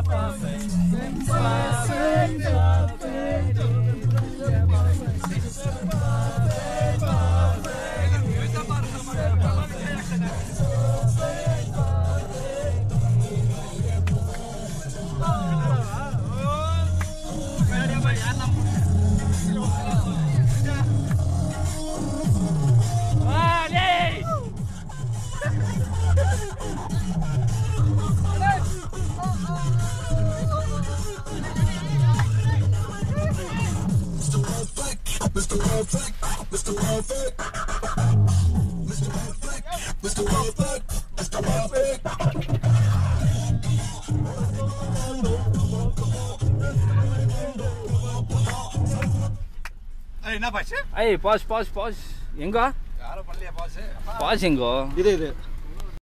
Vale! Mr. Perfect, Mr. Perfect, Mr. Perfect, Mr. Perfect, Mr. Perfect. என்ன boss ஏய் boss boss boss எங்கோ யாரோ பண்ணலையா பாஸ் பாஸ் எங்கோ இது இது